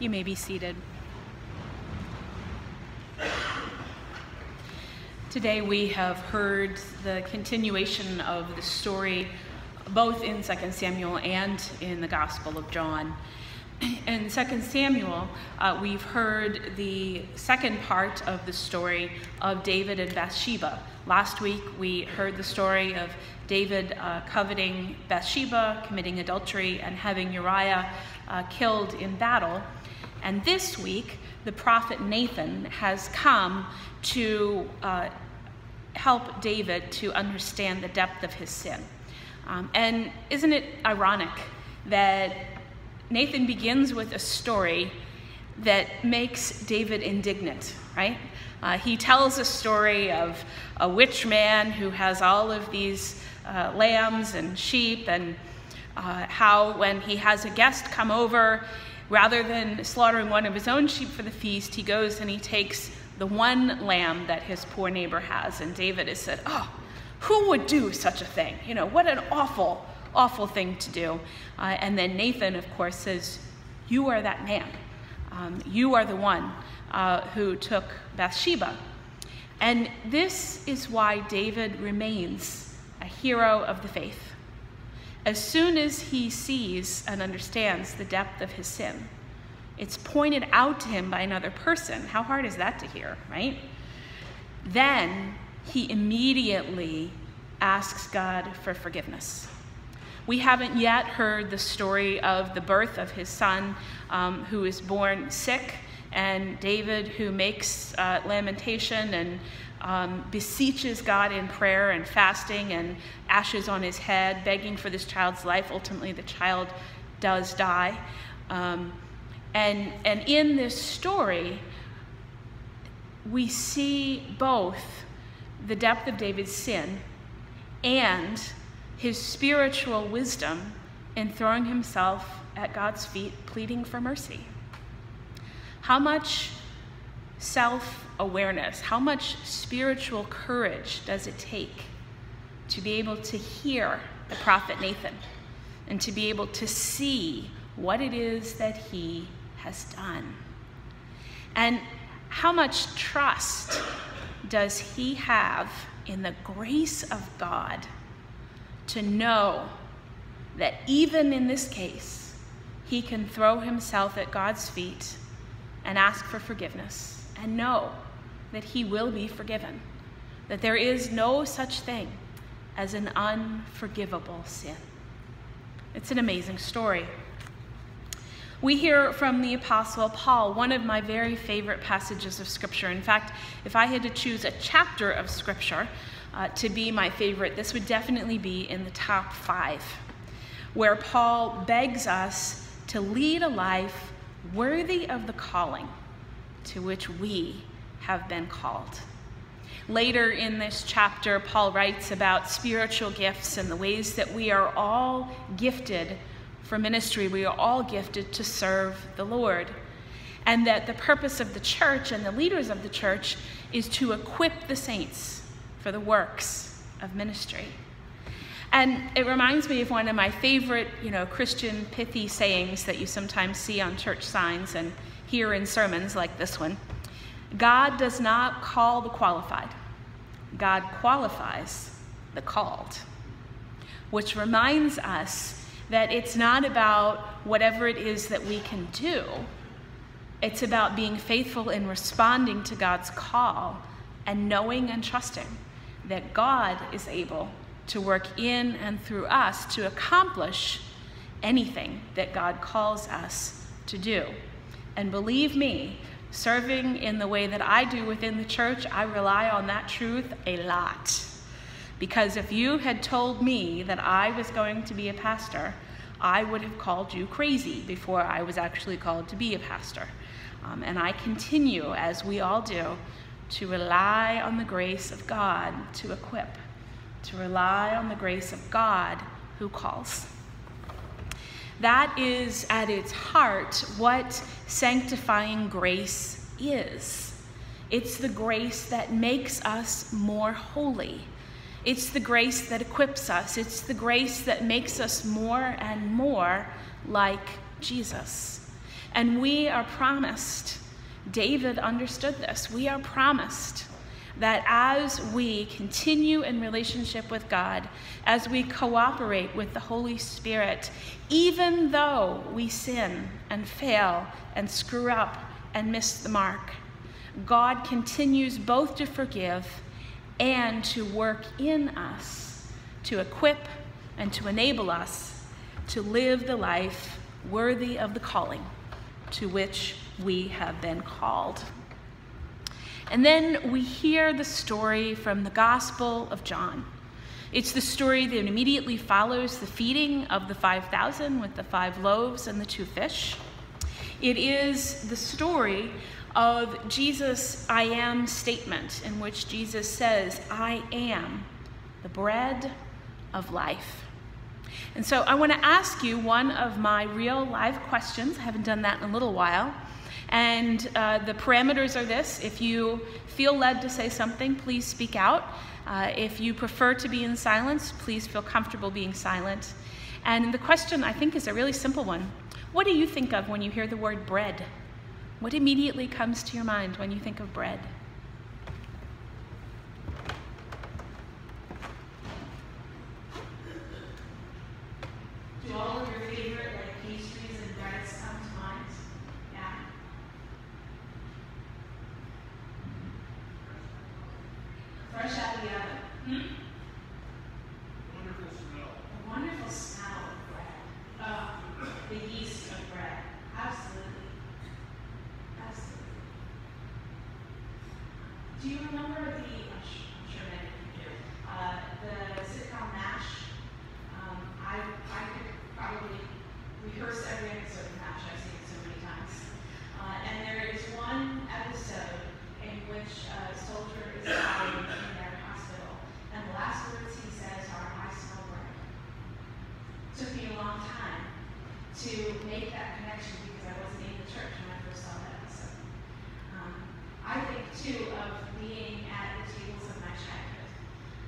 You may be seated. Today we have heard the continuation of the story both in 2 Samuel and in the Gospel of John. In 2 Samuel, uh, we've heard the second part of the story of David and Bathsheba. Last week, we heard the story of David uh, coveting Bathsheba, committing adultery, and having Uriah uh, killed in battle. And this week, the prophet Nathan has come to uh, help David to understand the depth of his sin. Um, and isn't it ironic that Nathan begins with a story that makes David indignant, right? Uh, he tells a story of a witch man who has all of these uh, lambs and sheep, and uh, how when he has a guest come over, rather than slaughtering one of his own sheep for the feast, he goes and he takes the one lamb that his poor neighbor has. And David has said, Oh, who would do such a thing? You know, what an awful, awful thing to do. Uh, and then Nathan, of course, says, You are that man. Um, you are the one uh, who took Bathsheba. And this is why David remains a hero of the faith. As soon as he sees and understands the depth of his sin, it's pointed out to him by another person. How hard is that to hear, right? Then he immediately asks God for forgiveness. We haven't yet heard the story of the birth of his son, um, who is born sick, and David, who makes uh, lamentation and um, beseeches God in prayer and fasting and ashes on his head, begging for this child's life. Ultimately, the child does die. Um, and, and in this story, we see both the depth of David's sin and his spiritual wisdom in throwing himself at God's feet, pleading for mercy. How much self awareness, how much spiritual courage does it take to be able to hear the prophet Nathan and to be able to see what it is that he has done? And how much trust does he have in the grace of God to know that even in this case, he can throw himself at God's feet and ask for forgiveness and know that he will be forgiven, that there is no such thing as an unforgivable sin. It's an amazing story. We hear from the Apostle Paul, one of my very favorite passages of Scripture. In fact, if I had to choose a chapter of Scripture uh, to be my favorite, this would definitely be in the top five, where Paul begs us to lead a life worthy of the calling to which we have been called. Later in this chapter, Paul writes about spiritual gifts and the ways that we are all gifted for ministry. We are all gifted to serve the Lord. And that the purpose of the church and the leaders of the church is to equip the saints for the works of ministry. And it reminds me of one of my favorite, you know, Christian pithy sayings that you sometimes see on church signs and hear in sermons like this one. God does not call the qualified. God qualifies the called. Which reminds us that it's not about whatever it is that we can do, it's about being faithful in responding to God's call and knowing and trusting that God is able to work in and through us to accomplish anything that God calls us to do. And believe me, serving in the way that I do within the church, I rely on that truth a lot. Because if you had told me that I was going to be a pastor, I would have called you crazy before I was actually called to be a pastor. Um, and I continue, as we all do, to rely on the grace of God to equip, to rely on the grace of God who calls. That is at its heart what sanctifying grace is. It's the grace that makes us more holy. It's the grace that equips us. It's the grace that makes us more and more like Jesus. And we are promised, David understood this, we are promised that as we continue in relationship with God, as we cooperate with the Holy Spirit, even though we sin and fail and screw up and miss the mark, God continues both to forgive and to work in us, to equip and to enable us to live the life worthy of the calling to which we have been called. And then we hear the story from the Gospel of John. It's the story that immediately follows the feeding of the 5,000 with the five loaves and the two fish. It is the story of Jesus' I am statement, in which Jesus says, I am the bread of life. And so I want to ask you one of my real live questions. I haven't done that in a little while. And uh, the parameters are this if you feel led to say something, please speak out. Uh, if you prefer to be in silence, please feel comfortable being silent. And the question, I think, is a really simple one What do you think of when you hear the word bread? What immediately comes to your mind when you think of bread? Do all of your favorite like pastries and breads come to mind? Yeah. Fresh out of the oven. Hmm? Wonderful smell. A wonderful smell of bread. Oh, the yeast of bread. Absolutely. Absolutely. Do you remember the, I'm sure many of you do, uh, the sitcom MASH? Um, I, I could probably rehearse every episode of MASH, I've seen it so many times. Uh, and there is one episode in which a soldier is dying in their hospital, and the last words he says are, I smell bread. Took me a long time to make that connection because I wasn't in the church when I first saw that episode. Um, I think too of being at the tables of my childhood.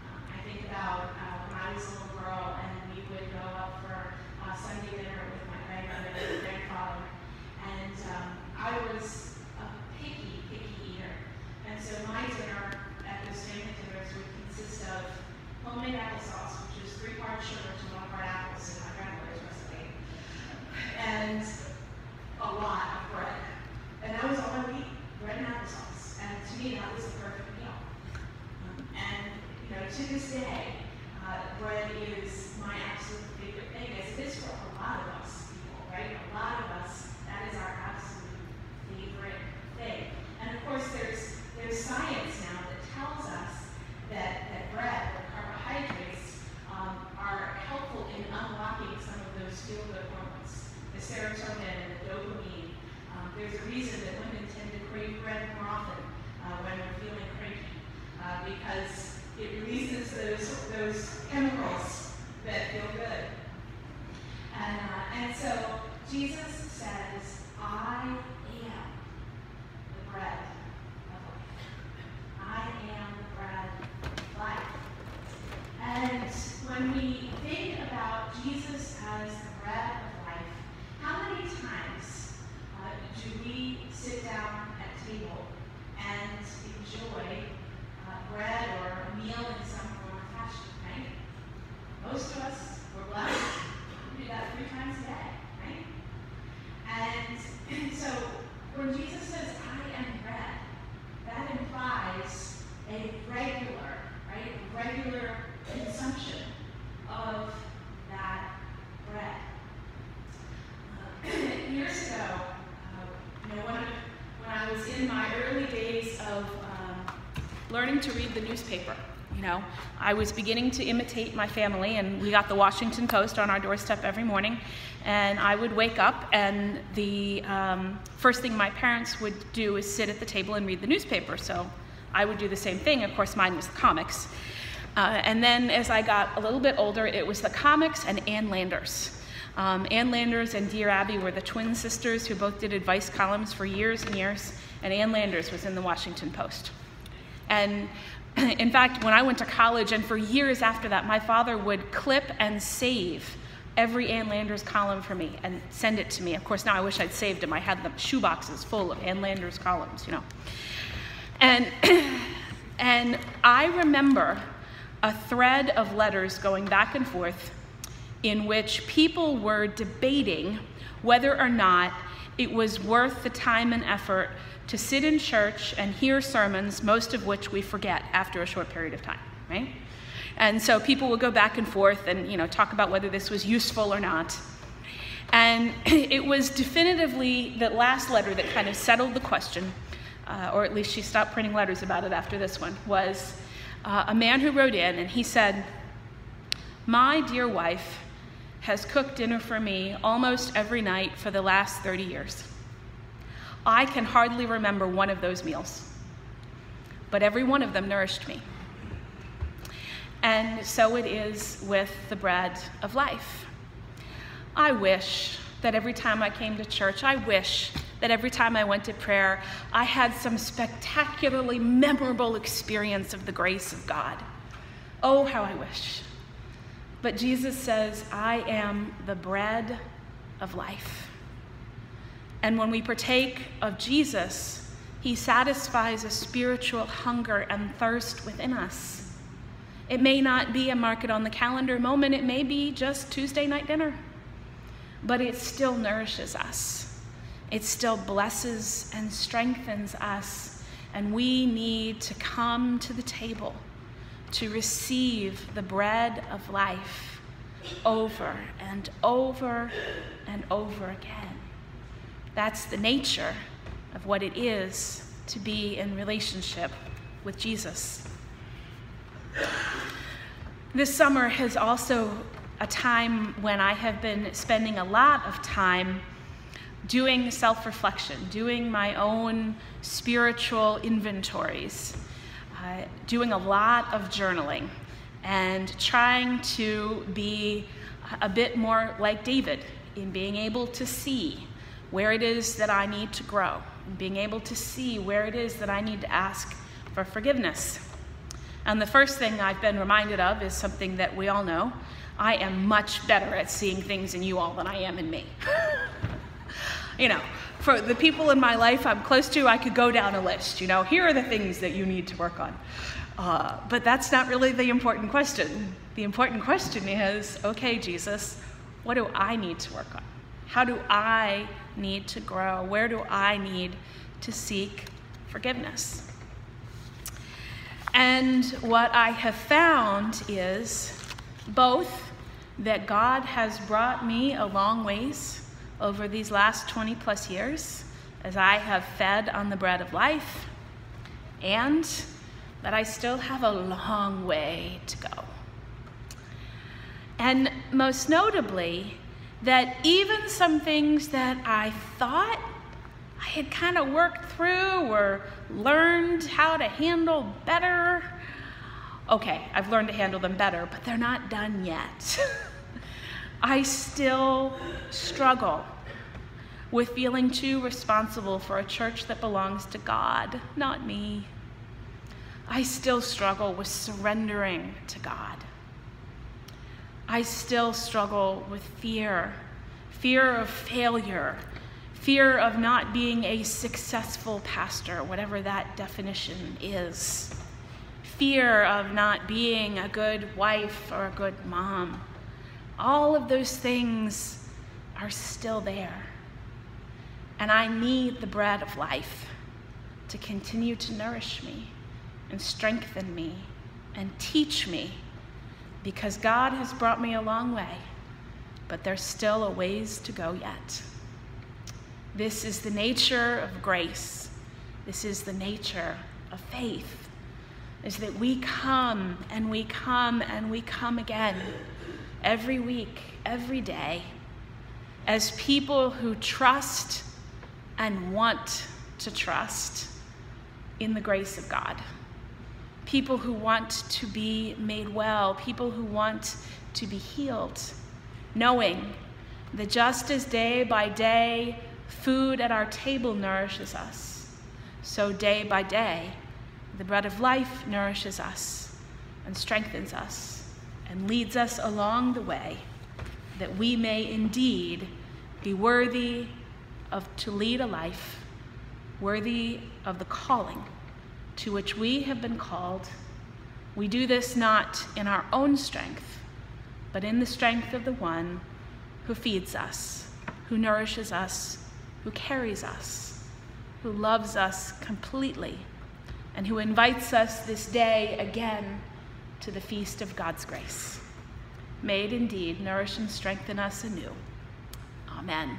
Um, I think about uh, when I was a little girl and we would go out for uh, Sunday dinner with my grandmother and grandfather. And um, I was a picky, picky eater. And so my dinner at those family dinners would consist of homemade applesauce, which is three parts sugar to one part apples in my grandmother's recipe, and a lot of bread. And that was all I would eat, bread and applesauce. And to me, that was the perfect meal. Um, and, you know, to this day, uh, bread is my absolute favorite thing, as it is for a lot of us people, right? A lot of us, that is our absolute favorite thing. And of course, there's, there's science now that tells us that, that bread or carbohydrates um, are helpful in unlocking some of those feel-good hormones, the serotonin and the dopamine. Um, there's a reason that women tend to crave bread more often uh, when they're feeling cranky, uh, because it releases those, those chemicals that feel good. And, uh, and so Jesus says, I am the bread of life. I am the bread of life. And when we think about Jesus as the bread of life, how many times uh, do we sit down at table and enjoy uh, bread or a meal in some form or fashion, right? Most of us, we're blessed. We do that three times a day, right? And so when Jesus says, I am bread, that implies a regular, right? Regular consumption of that bread. Uh, years ago, uh, you know, when, when I was in my early days of um, learning to read the newspaper, you know, I was beginning to imitate my family, and we got the Washington Post on our doorstep every morning. And I would wake up, and the um, first thing my parents would do is sit at the table and read the newspaper. So I would do the same thing. Of course, mine was the comics. Uh, and then as I got a little bit older, it was the comics and Ann Landers. Um, Ann Landers and Dear Abby were the twin sisters who both did advice columns for years and years, and Ann Landers was in the Washington Post. And in fact, when I went to college, and for years after that, my father would clip and save every Ann Landers column for me and send it to me. Of course, now I wish I'd saved them. I had the shoeboxes full of Ann Landers columns, you know. And, and I remember a thread of letters going back and forth in which people were debating whether or not it was worth the time and effort to sit in church and hear sermons, most of which we forget after a short period of time, right? And so people would go back and forth and you know talk about whether this was useful or not. And it was definitively the last letter that kind of settled the question, uh, or at least she stopped printing letters about it after this one, was uh, a man who wrote in and he said, My dear wife has cooked dinner for me almost every night for the last 30 years. I can hardly remember one of those meals, but every one of them nourished me. And so it is with the bread of life. I wish that every time I came to church, I wish that every time I went to prayer, I had some spectacularly memorable experience of the grace of God. Oh, how I wish. But Jesus says, I am the bread of life. And when we partake of Jesus, he satisfies a spiritual hunger and thirst within us. It may not be a market on the calendar moment, it may be just Tuesday night dinner, but it still nourishes us. It still blesses and strengthens us, and we need to come to the table to receive the bread of life over and over and over again. That's the nature of what it is to be in relationship with Jesus. This summer has also a time when I have been spending a lot of time doing self reflection, doing my own spiritual inventories uh, doing a lot of journaling and trying to be a bit more like David in being able to see where it is that I need to grow, and being able to see where it is that I need to ask for forgiveness. And the first thing I've been reminded of is something that we all know I am much better at seeing things in you all than I am in me. you know, for the people in my life I'm close to, I could go down a list. You know, here are the things that you need to work on. Uh, but that's not really the important question. The important question is okay, Jesus, what do I need to work on? How do I need to grow? Where do I need to seek forgiveness? And what I have found is both that God has brought me a long ways over these last 20 plus years as I have fed on the bread of life, and that I still have a long way to go. And most notably, that even some things that I thought I had kind of worked through or learned how to handle better, okay, I've learned to handle them better, but they're not done yet. I still struggle with feeling too responsible for a church that belongs to God, not me. I still struggle with surrendering to God. I still struggle with fear fear of failure, fear of not being a successful pastor, whatever that definition is, fear of not being a good wife or a good mom. All of those things are still there. And I need the bread of life to continue to nourish me and strengthen me and teach me because God has brought me a long way, but there's still a ways to go yet. This is the nature of grace. This is the nature of faith. Is that we come and we come and we come again every week, every day, as people who trust and want to trust in the grace of God. People who want to be made well, people who want to be healed, knowing that just as day by day food at our table nourishes us, so day by day the bread of life nourishes us and strengthens us and leads us along the way that we may indeed be worthy of to lead a life worthy of the calling to which we have been called. We do this not in our own strength, but in the strength of the one who feeds us, who nourishes us, who carries us, who loves us completely, and who invites us this day again to the feast of God's grace. May it indeed nourish and strengthen us anew. Amen.